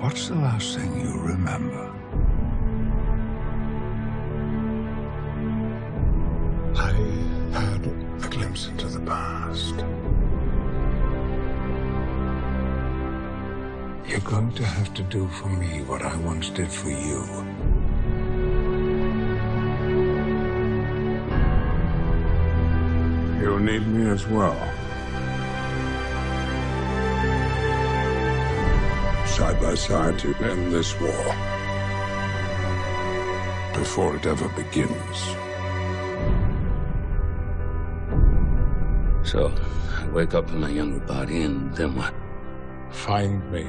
What's the last thing you remember? I had a glimpse into the past. You're going to have to do for me what I once did for you. You'll need me as well. Side by side to end this war. Before it ever begins. So, I wake up in my younger body, and then what? Find me.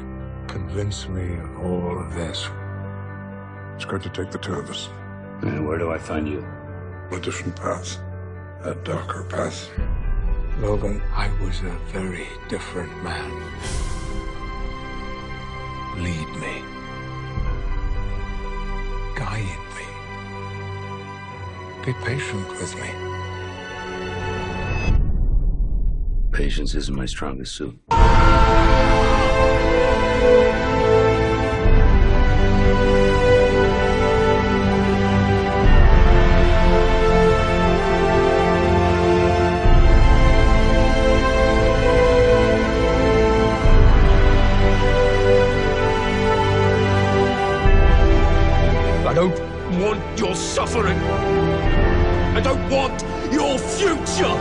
Convince me of all of this. It's going to take the two of us. And where do I find you? A different path. A darker path. Logan, I was a very different man. Lead me. Guide me. Be patient with me. Patience isn't my strongest suit. I don't want your suffering. I don't want your future.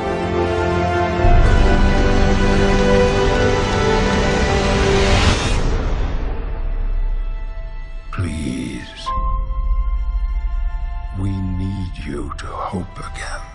Please. We need you to hope again.